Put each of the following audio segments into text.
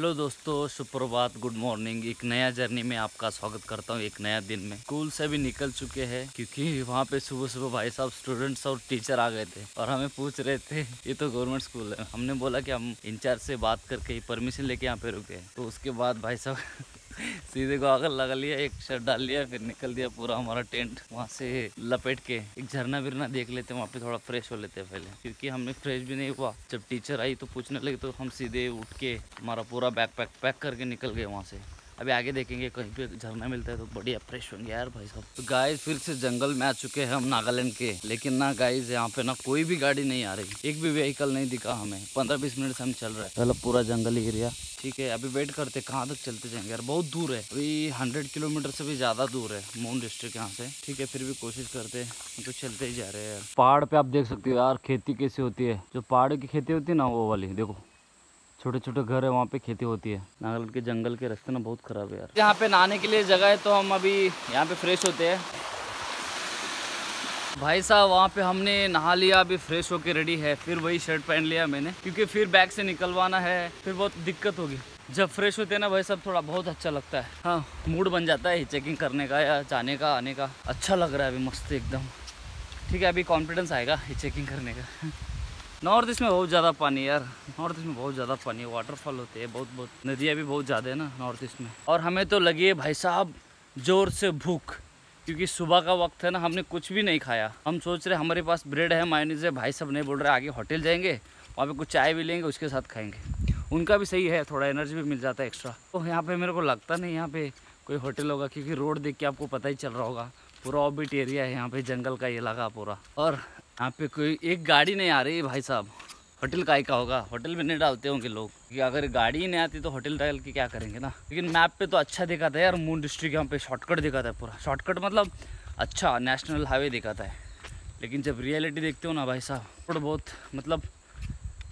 Hello दोस्तों, सुप्रभात, good morning. एक नया जर्नी में आपका स्वागत करता हूँ एक नया दिन में। स्कूल से भी निकल चुके हैं, क्योंकि वहाँ पे सुबह सुबह भाई साहब स्टूडेंट्स और टीचर आ गए थे और हमें पूछ रहे थे, ये तो गवर्नमेंट स्कूल है। हमने बोला कि हम इंचार्ज से बात करके परमिशन लेके यहाँ पे रुके तो उसके बाद भाई साहब सीधे को आकर लगा लिया, एक शर्ट डाल लिया, फिर निकल दिया पूरा हमारा टेंट वहाँ से लपेट के। एक झरना बिरना देख लेते, वहाँ पे थोड़ा फ्रेश हो लेते हैं पहले। क्योंकि हमने फ्रेश भी नहीं हुआ। जब टीचर आई तो पूछने लगे तो हम सीधे उठ के हमारा पूरा बैग पैक पैक करके निकल गए वहाँ से। अभी आगे देखेंगे, कहीं पे झरना मिलता है तो बढ़िया फ्रेश होंगे यार भाई साहब। तो गाइस फिर से जंगल में आ चुके हैं हम नागालैंड के। लेकिन ना गाइस यहाँ पे ना कोई भी गाड़ी नहीं आ रही। एक भी व्हीकल नहीं दिखा हमें। पंद्रह बीस मिनट से हम चल रहे हैं। मतलब पूरा जंगल एरिया। ठीक है, अभी वेट करते कहाँ तक चलते जाएँगे यार। बहुत दूर है। अभी हंड्रेड किलोमीटर से भी ज़्यादा दूर है मोन डिस्ट्रिक्ट यहाँ से। ठीक है, फिर भी कोशिश करते हैं। तो चलते ही जा रहे हैं पहाड़ पे आप देख सकते हो यार, खेती कैसी होती है। जो पहाड़ की खेती होती है ना, वो वाली, देखो। छोटे छोटे घर है, वहाँ पे खेती होती है। नागालैंड के जंगल के रास्ते ना बहुत ख़राब है यार। यहाँ पे नहाने के लिए जगह है तो हम अभी यहाँ पे फ्रेश होते हैं। भाई साहब, वहाँ पे हमने नहा लिया, अभी फ्रेश होके रेडी है। फिर वही शर्ट पहन लिया मैंने, क्योंकि फिर बैग से निकलवाना है, फिर बहुत दिक्कत होगी। जब फ्रेश होते हैं ना भाई साहब, थोड़ा बहुत अच्छा लगता है। हाँ मूड बन जाता है चेकिंग करने का या जाने का, आने का। अच्छा लग रहा है अभी मस्त एकदम। ठीक है, अभी कॉन्फिडेंस आएगा ये चेकिंग करने का। नॉर्थ ईस्ट में बहुत ज़्यादा पानी यार। नॉर्थ ईस्ट में बहुत ज़्यादा पानी है। वाटरफॉल होते हैं, बहुत बहुत। नदियाँ भी बहुत ज़्यादा है ना नॉर्थ ईस्ट में। और हमें तो लगी है भाई साहब, ज़ोर से भूख। क्योंकि सुबह का वक्त है ना, हमने कुछ भी नहीं खाया। हम सोच रहे हमारे पास ब्रेड है मायोनीज है। भाई साहब नहीं बोल रहे आगे होटल जाएँगे, वहाँ पे कुछ चाय भी लेंगे, उसके साथ खाएँगे। उनका भी सही है, थोड़ा एनर्जी भी मिल जाता है एक्स्ट्रा तो यहाँ पे मेरे को लगता नहीं, यहाँ पे कोई होटल होगा, क्योंकि रोड देख के आपको पता ही चल रहा होगा। पूरा ऑबिट एरिया है यहाँ पे, जंगल का इलाका पूरा। और यहाँ पे कोई एक गाड़ी नहीं आ रही भाई साहब। होटल का ही का होगा। होटल में नहीं डालते होंगे लोग। कि अगर गाड़ी ही नहीं आती तो होटल डाल के क्या करेंगे ना? लेकिन मैप पे तो अच्छा दिखाता है यार। मून डिस्ट्रिक्ट यहाँ पे शॉर्टकट दिखाता है पूरा। शॉर्टकट मतलब अच्छा नेशनल हाईवे दिखाता है। लेकिन जब रियलिटी देखते हो ना भाई साहब थोड़ा बहुत मतलब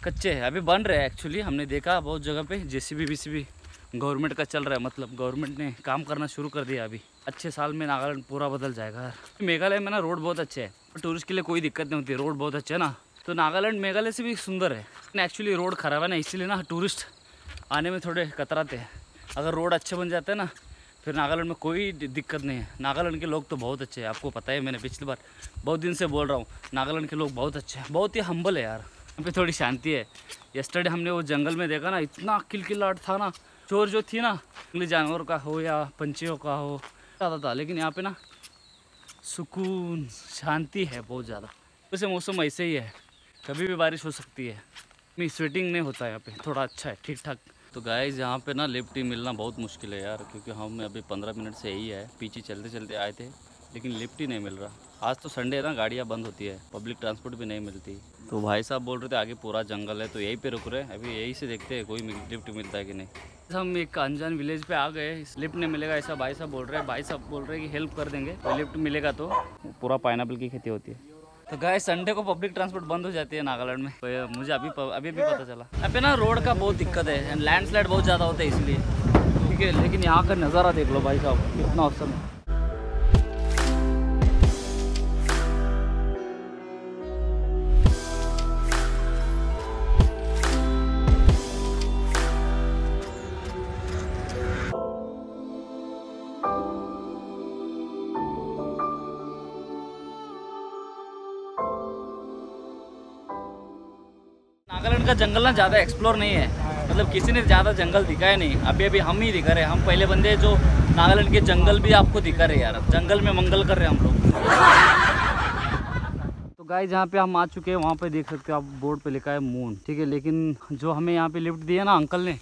कच्चे है। अभी बन रहे हैं एक्चुअली हमने देखा बहुत जगह पे। जे सी बी गवर्नमेंट का चल रहा है। मतलब गवर्नमेंट ने काम करना शुरू कर दिया अभी। अच्छे साल में नागालैंड पूरा बदल जाएगा यार। मेघालय में ना रोड बहुत अच्छे हैं। टूरिस्ट के लिए कोई दिक्कत नहीं होती, रोड बहुत अच्छा है ना। तो नागालैंड, मेघालय से भी सुंदर है। एक्चुअली रोड ख़राब है ना, इसीलिए ना टूरिस्ट आने में थोड़े कतराते हैं। अगर रोड अच्छे बन जाते हैं ना, फिर नागालैंड में कोई दिक्कत नहीं है। नागालैंड के लोग तो बहुत अच्छे हैं, आपको पता है मैंने पिछली बार बहुत दिन से बोल रहा हूँ, नागालैंड के लोग बहुत अच्छे हैं। बहुत ही हम्बल है यार, यहाँ पे थोड़ी शांति है। यस्टरडे हमने वो जंगल में देखा ना, इतना किलकिलाट था ना, चोर जो थी ना जंगली जानवर का हो या पंछियों का हो, ज़्यादा था। लेकिन यहाँ पे ना सुकून, शांति है बहुत ज़्यादा। वैसे मौसम ऐसे ही है, कभी भी बारिश हो सकती है। नहीं स्वेटिंग नहीं होता यहाँ पे, थोड़ा अच्छा है ठीक ठाक तो गाय यहाँ पे ना लिफ्ट ही मिलना बहुत मुश्किल है यार, क्योंकि हम अभी पंद्रह मिनट से यही है, पीछे चलते चलते आए थे, लेकिन लिफ्ट ही नहीं मिल रहा। आज तो संडे है ना, गाड़ियाँ बंद होती है पब्लिक ट्रांसपोर्ट भी नहीं मिलती। तो भाई साहब बोल रहे थे, आगे पूरा जंगल है तो यहीं पे रुक रहे हैं, अभी यहीं से देखते हैं, कोई लिफ्ट मिलता है कि नहीं। हम एक अनजान विलेज पे आ गए। लिफ्ट नहीं मिलेगा ऐसा भाई साहब बोल रहे हैं। भाई साहब बोल रहे हैं कि हेल्प कर देंगे। तो लिफ्ट मिलेगा तो पूरा पाइन की खेती होती है। तो गाय संडे को पब्लिक ट्रांसपोर्ट बंद हो जाती है नागालैंड में। तो मुझे अभी अभी भी पता चला। अभी ना रोड का बहुत दिक्कत है। एंड लैंडस्लाइड बहुत ज़्यादा होता है इसलिए। ठीक है, लेकिन यहाँ का नज़ारा देख लो भाई साहब। कितना ऑप्शन है। का जंगल ना ज़्यादा एक्सप्लोर नहीं है। मतलब किसी ने ज़्यादा जंगल दिखाया नहीं। अभी अभी हम ही दिखा रहे हैं। हम पहले बंदे जो नागालैंड के जंगल भी आपको दिखा रहे यार। जंगल में मंगल कर रहे हैं हम लोग। तो गाय जहाँ पे हम आ चुके हैं। वहाँ पे देख सकते हो आप, बोर्ड पे लिखा है मून ठीक है, लेकिन जो हमें यहाँ पे लिफ्ट दिया ना अंकल ने,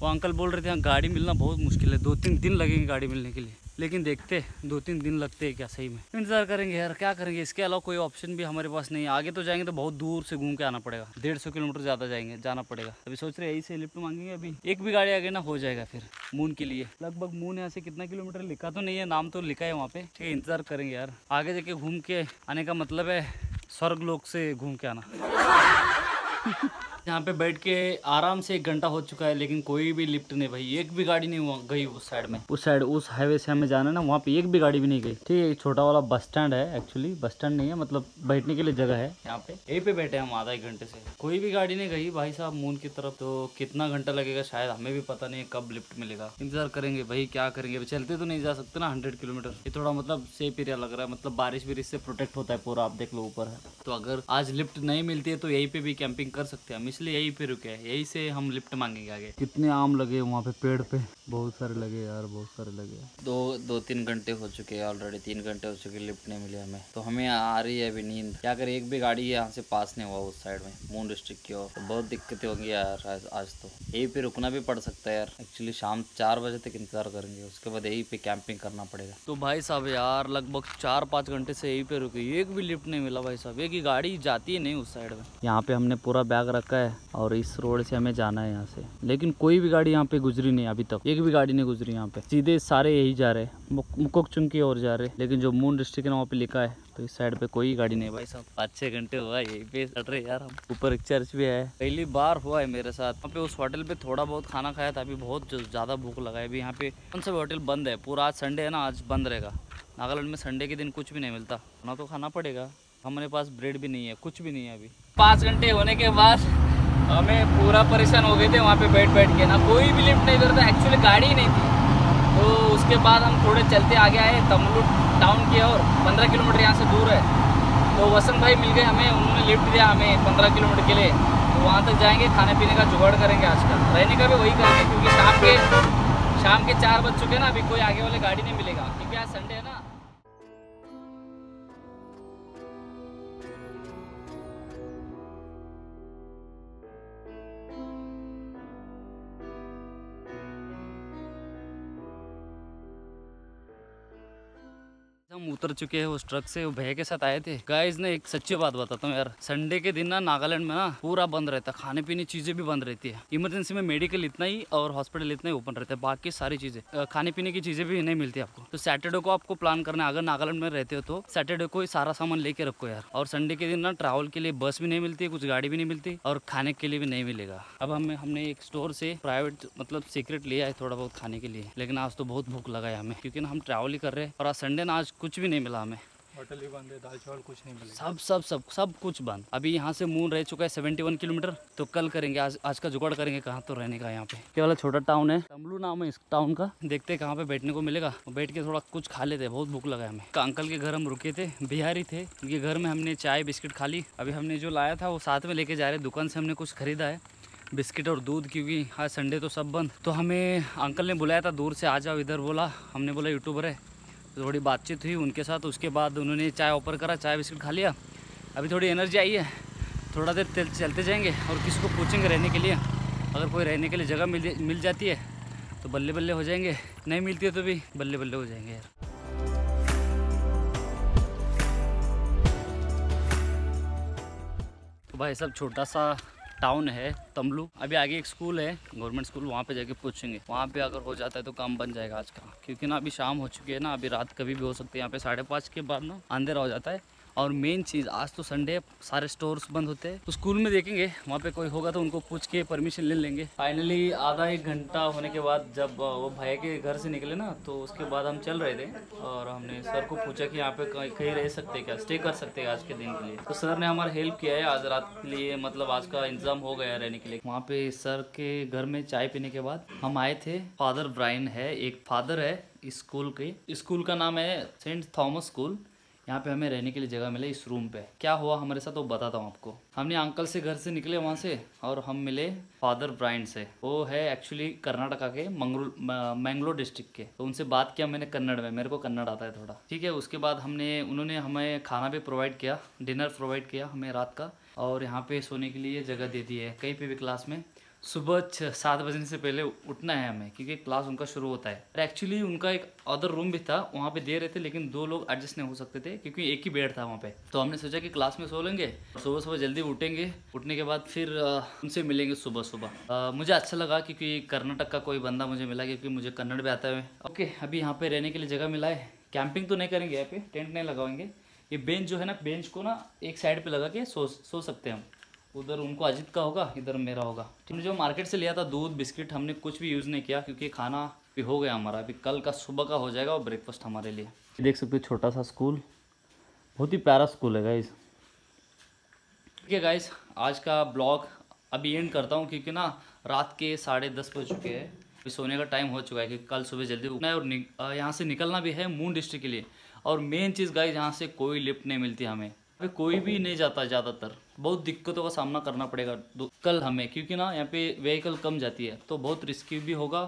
वो अंकल बोल रहे थे गाड़ी मिलना बहुत मुश्किल है। दो तीन दिन लगेंगे गाड़ी मिलने के लिए। लेकिन देखते दो तीन दिन लगते हैं क्या सही में। इंतज़ार करेंगे यार, क्या करेंगे? इसके अलावा कोई ऑप्शन भी हमारे पास नहीं है। आगे तो जाएँगे तो बहुत दूर से घूम के आना पड़ेगा। डेढ़ सौ किलोमीटर ज़्यादा जाएँगे, जाना पड़ेगा। अभी सोच रहे यही से लिफ्ट मांगेंगे अभी। एक भी गाड़ी आगे ना हो जाएगा फिर मून के लिए। लगभग मून यहाँ से कितना किलोमीटर लिखा तो नहीं है, नाम तो लिखा है वहाँ पे। ठीक है, इंतज़ार करेंगे यार। आगे जाके घूम के आने का मतलब है स्वर्ग लोग से घूम के आना। यहाँ पे बैठ के आराम से एक घंटा हो चुका है, लेकिन कोई भी लिफ्ट नहीं भाई। एक भी गाड़ी नहीं गई उस साइड में। उस साइड उस हाईवे से हमें जाना ना, वहाँ पे एक भी गाड़ी भी नहीं गई। ठीक है छोटा वाला बस स्टैंड है एक्चुअली बस स्टैंड नहीं है मतलब बैठने के लिए जगह है यहाँ पे। यही पे बैठे हम आधा एक घंटे से। कोई भी गाड़ी नहीं गई। भाई साहब मून की तरफ़ तो कितना घंटा लगेगा शायद? हमें भी पता नहीं कब लिफ्ट मिलेगा। इंतज़ार करेंगे भाई, क्या करेंगे? चलते तो नहीं जा सकते ना हंड्रेड किलोमीटर ये थोड़ा मतलब सेफ़ एरिया लग रहा है। मतलब बारिश भी इससे प्रोटेक्ट होता है पूरा, आप देख लो ऊपर। है तो अगर आज लिफ्ट नहीं मिलती है तो यही पे भी कैंपिंग कर सकते हैं। हम इसलिए यहीं पे रुके हैं यहीं से हम लिफ्ट मांगेंगे आगे। कितने आम लगे वहाँ पे पेड़ पे? बहुत सारे लगे यार बहुत सारे लगे दो दो तीन घंटे हो चुके हैं ऑलरेडी तीन घंटे हो चुके लिफ्ट नहीं मिली हमें। तो हमें आ रही है अभी नींद। क्या करें एक भी गाड़ी यहाँ से पास नहीं हुआ उस साइड में मून डिस्ट्रिक्ट की ओर। तो बहुत दिक्कतें होंगी यार आज, आज तो। यहीं पे रुकना भी पड़ सकता है यार। एक्चुअली शाम चार बजे तक इंतज़ार करेंगे उसके बाद यहीं पे कैंपिंग करना पड़ेगा। तो भाई साहब यार लगभग चार पाँच घंटे से यहीं पे रुके। एक भी लिफ्ट नहीं मिला भाई साहब एक ही गाड़ी जाती है नहीं उस साइड में। यहाँ पे हमने पूरा बैग रखा है। और इस रोड से हमें जाना है यहाँ से। लेकिन कोई भी गाड़ी यहाँ पे गुजरी नहीं अभी तक। एक भी गाड़ी नहीं गुजरी यहाँ पे। सीधे सारे यही जा रहे हैं। मुक- मुकुक चुन की जा रहे लेकिन जो मून डिस्ट्रिक्ट है ना वहाँ पे लिखा है तो इस साइड पे कोई गाड़ी नहीं भाई साहब। पाँच छः घंटे हुआ है, यहीं पे चढ़ रहे यार हम। ऊपर एक चर्च भी है। पहली बार हुआ है मेरे साथ। वहाँ पे उस होटल पे थोड़ा बहुत खाना खाया था। अभी बहुत ज़्यादा भूख लगा है। अभी यहाँ पे कौन सा होटल बंद है। पूरा आज संडे है ना, आज बंद रहेगा। नागालैंड में संडे के दिन कुछ भी नहीं मिलता। खाना तो खाना पड़ेगा। हमारे पास ब्रेड भी नहीं है, कुछ भी नहीं है अभी। पाँच घंटे होने के बाद हमें पूरा परेशान हो गए थे वहाँ पे बैठ बैठ के ना। कोई भी लिफ्ट नहीं करता एक्चुअली गाड़ी नहीं थी। तो उसके बाद हम थोड़े चलते आगे आए, तमलू टाउन की और पंद्रह किलोमीटर यहाँ से दूर है। तो वसंत भाई मिल गए हमें, उन्होंने लिफ्ट दिया हमें पंद्रह किलोमीटर के लिए। तो वहाँ तक जाएँगे खाने पीने का जुगाड़ करेंगे आज रहने का भी वही करेंगे, क्योंकि शाम के शाम के चार बज चुके हैं ना, अभी कोई आगे वाले गाड़ी नहीं मिलेगा। क्योंकि आज संडे है ना हम उतर चुके हैं उस ट्रक से, वो भैया के साथ आए थे। गाइस ने एक सच्ची बात बताता हूँ यार। संडे के दिन ना नागालैंड में ना पूरा बंद रहता है। खाने पीने चीज़ें भी बंद रहती है। इमरजेंसी में मेडिकल इतना ही और हॉस्पिटल इतना ही ओपन रहता है। बाकी सारी चीज़ें। खाने पीने की चीज़ें भी नहीं मिलती आपको। तो सैटरडे को आपको प्लान करना है। अगर नागालैंड में रहते हो तो सैटरडे को ही सारा सामान लेके रखो यार। और संडे के दिन ना ट्रैवल के लिए बस भी नहीं मिलती कुछ गाड़ी भी नहीं मिलती और खाने के लिए भी नहीं मिलेगा। अब हमें, हमने एक स्टोर से प्राइवेट मतलब सीक्रेट लिया है थोड़ा बहुत खाने के लिए। लेकिन आज तो बहुत भूख लगा है हमें। क्योंकि ना हम ट्रैवल ही कर रहे हैं। और आज संडे ना आज कुछ भी नहीं मिला हमें। होटल भी बंद है दाल चावल कुछ नहीं मिला सब सब सब सब कुछ बंद। अभी यहाँ से मून रह चुका है सेवेंटी वन किलोमीटर तो कल करेंगे आज आज का जुगाड़ करेंगे कहाँ तो रहने का यहाँ पे। ये वाला छोटा टाउन है? तमलू नाम है इस टाउन का। देखते हैं कहाँ पे बैठने को मिलेगा। बैठ के थोड़ा कुछ खा लेते बहुत भूख लगा हमें। अंकल के घर हम रुके थे बिहारी थे। उनके घर में हमने चाय बिस्किट खा ली। अभी हमने जो लाया था वो साथ में लेके जा रहे दुकान से हमने कुछ खरीदा है बिस्किट और दूध क्योंकि आज संडे तो सब बंद। तो हमें अंकल ने बुलाया था दूर से आ जाओ इधर बोला। हमने बोला यूट्यूबर है। तो थोड़ी बातचीत हुई उनके साथ, उसके बाद उन्होंने चाय ऑफ़र करा, चाय बिस्किट खा लिया। अभी थोड़ी एनर्जी आई है, थोड़ा देर चलते जाएँगे और किसी को पूछेंगे रहने के लिए। अगर कोई रहने के लिए जगह मिल मिल जाती है तो बल्ले बल्ले हो जाएँगे। नहीं मिलती है तो भी बल्ले बल्ले हो जाएँगे। यार तो भाई, सब छोटा सा टाउन है तमलू। अभी आगे एक स्कूल है गवर्नमेंट स्कूल वहाँ पे जाके पूछेंगे। वहाँ पे अगर हो जाता है तो काम बन जाएगा आज का। क्योंकि ना अभी शाम हो चुकी है ना, अभी रात कभी भी हो सकती है। यहाँ पे साढ़े पाँच के बाद ना अंधेरा हो जाता है। और मेन चीज़, आज तो संडे सारे स्टोर्स बंद होते हैं। तो स्कूल में देखेंगे, वहाँ पे कोई होगा तो उनको पूछ के परमिशन ले लेंगे। फाइनली आधा एक घंटा होने के बाद जब वो भाई के घर से निकले ना तो उसके बाद हम चल रहे थे और हमने सर को पूछा कि यहाँ पे कहीं रह सकते क्या स्टे कर सकते हैं आज के दिन के लिए। तो सर ने हमारा हेल्प किया है आज रात के लिए मतलब आज का इंतज़ाम हो गया रहने के लिए। वहाँ पे सर के घर में चाय पीने के बाद हम आए थे। फादर ब्राइन है, एक फादर है स्कूल के। स्कूल का नाम है सेंट थॉमस स्कूल यहाँ पे हमें रहने के लिए जगह मिले इस रूम पे। क्या हुआ? हमारे साथ वो बताता हूँ आपको। हमने अंकल से घर से निकले वहाँ से और हम मिले फादर ब्राइन से। वो है एक्चुअली कर्नाटका के मंगलूर मैंगलोर डिस्ट्रिक्ट के। तो उनसे बात किया मैंने कन्नड़ में। मेरे को कन्नड़ आता है थोड़ा। ठीक है, उसके बाद हमने, उन्होंने हमें खाना भी प्रोवाइड किया डिनर प्रोवाइड किया हमें रात का। और यहाँ पे सोने के लिए जगह दे दी है। कहीं पे भी क्लास में। सुबह छः, सात बजने से पहले उठना है हमें, क्योंकि क्लास उनका शुरू होता है। एक्चुअली उनका एक अदर रूम भी था, वहाँ पे दे रहे थे, लेकिन दो लोग एडजस्ट नहीं हो सकते थे, क्योंकि एक ही बेड था वहाँ पे। तो हमने सोचा कि क्लास में सो लेंगे, सुबह सुबह जल्दी उठेंगे, उठने के बाद फिर उनसे मिलेंगे सुबह सुबह। मुझे अच्छा लगा क्योंकि कर्नाटक का कोई बंदा मुझे मिला, क्योंकि मुझे कन्नड़ भी आता है। ओके, अभी यहाँ पे रहने के लिए जगह मिला है। कैंपिंग तो नहीं करेंगे, यहाँ पे टेंट नहीं लगाएँगे। ये बेंच जो है ना बेंच को ना एक साइड पे लगा के सो सो सकते हैं हम। उधर उनको अजित का होगा, इधर मेरा होगा। हमने जो मार्केट से लिया था दूध, बिस्किट, हमने कुछ भी यूज़ नहीं किया, क्योंकि खाना भी हो गया हमारा। अभी कल का सुबह का हो जाएगा और ब्रेकफास्ट हमारे लिए। देख सकते हो छोटा सा स्कूल बहुत ही प्यारा स्कूल है गाइज़ ठीक है गाइज़ आज का ब्लॉग अभी एंड करता हूँ, क्योंकि ना रात के साढ़े दस बज चुके हैं। अभी सोने का टाइम हो चुका है, क्योंकि कल सुबह जल्दी उठना है और यहाँ से निकलना भी है मून डिस्ट्रिक्ट के लिए। और मेन चीज़ गाइज़ यहाँ से कोई लिफ्ट नहीं मिलती हमें। अभी कोई भी नहीं जाता, ज़्यादातर। बहुत दिक्कतों का सामना करना पड़ेगा कल हमें, क्योंकि ना यहाँ पे व्हीकल कम जाती है तो बहुत रिस्की भी होगा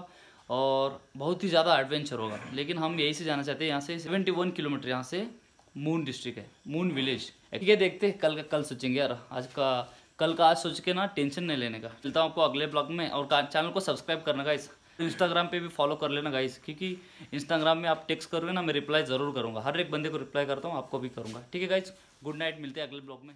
और बहुत ही ज़्यादा एडवेंचर होगा। लेकिन हम यही से जाना चाहते हैं, यहाँ से सेवेंटी वन किलोमीटर यहाँ से मून डिस्ट्रिक्ट है मून विलेज ठीक है देखते हैं, कल का कल सोचेंगे यार, आज का कल का आज सोच के ना टेंशन नहीं लेने का। चलता हूँ आपको अगले ब्लॉग में और चैनल को सब्सक्राइब करना का इस इंस्टाग्राम पे भी फॉलो कर लेना गाइस क्योंकि इंस्टाग्राम में आप टेक्स्ट करोगे ना, मैं रिप्लाई ज़रूर करूँगा। हर एक बंदे को रिप्लाई करता हूँ, आपको भी करूँगा। ठीक है गाइस गुड नाइट मिलते हैं अगले ब्लॉग में।